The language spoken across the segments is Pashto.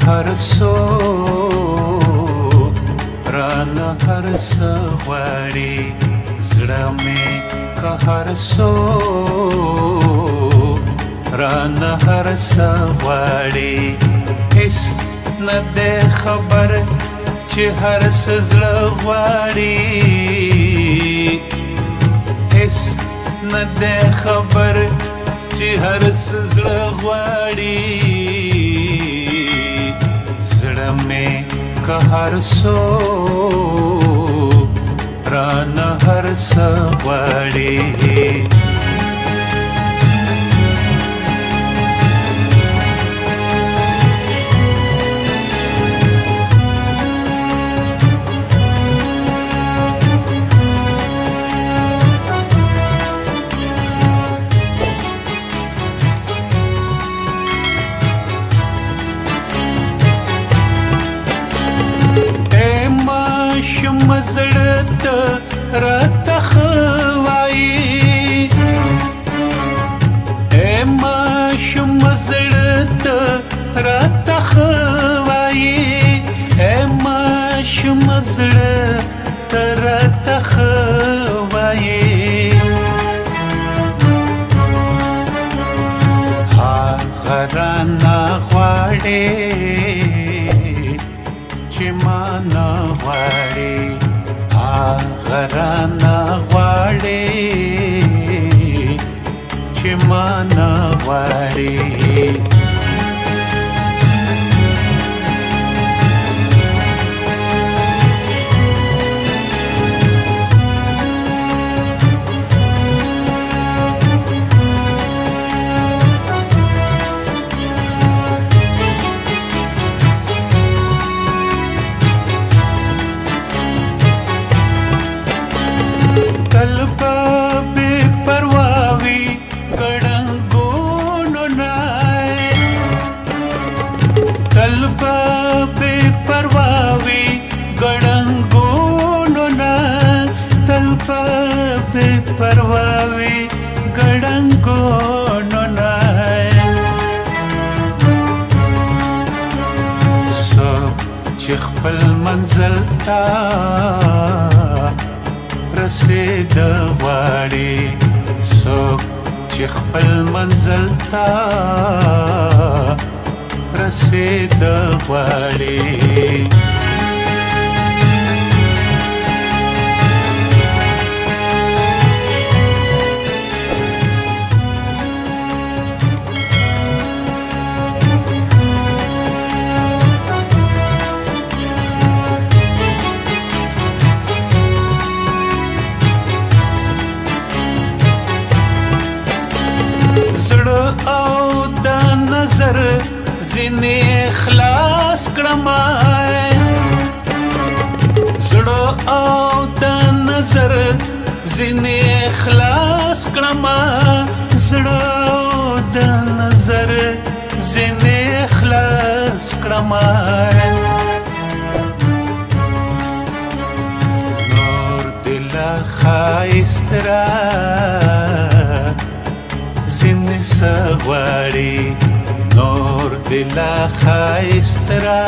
هر سو رانه هر څه غواړي زړه مې که هر سو رانه هر څه غواړي هیڅ نه ده خبر چې هر څه زړه غواړي هیڅ نه ده خبر چې هر څه زړه غواړي मे रन हर्ष वणि شم زړه ته راته خوایي اے ما شم زړه ته راته خوایي اے ما شم زړه ته راته خوایي ها غران غواړي چې ما نه غواړي هغه را نه غواړي تل په بې پرواوي کړنګونو نای تل په بې پرواوي کړنګونو نای تل په بې پرواوي کړنګونو نای سب چې خپل منزل ته پسې د غواړي څوک چې خپل منزل ته رسې د غواړي د نظر زنې خلاص کړم زړه او د نظر زنې خلاص کړم زړه د نظر زنې خلاص کړم in the Sawari, nor de la Haistra.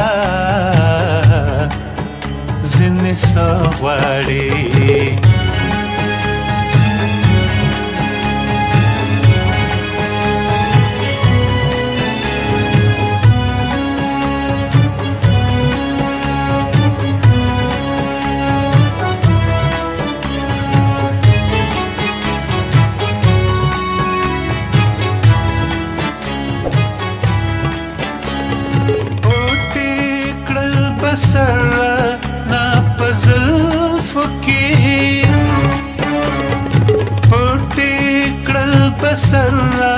سره نا پزل فکی پټې کړل بسره